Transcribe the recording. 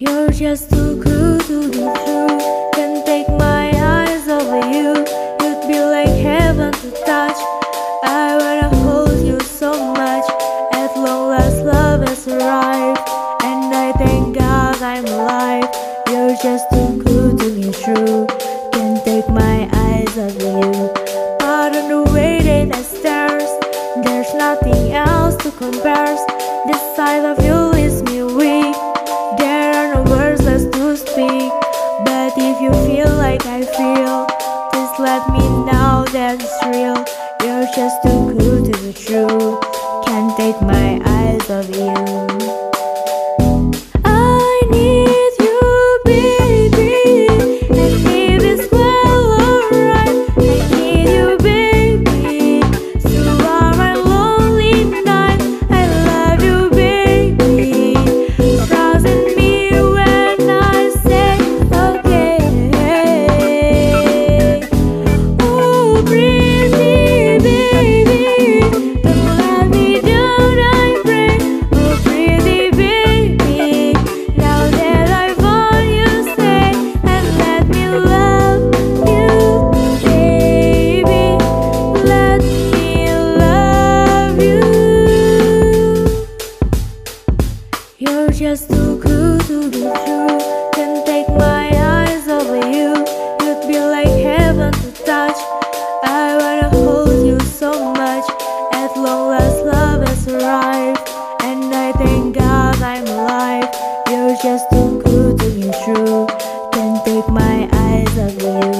You're just too good to be true. Can't take my eyes off of you. You'd be like heaven to touch. I wanna hold you so much. At long last, love has arrived, and I thank God I'm alive. You're just too good to be true. Can't take my eyes off of you. Pardon the way that I stares. There's nothing else to compare. This side of you leaves me weak. Like I feel, please let me know that it's real. You're just too good to be true. Can't take my just too good to be true. Can't take my eyes off you.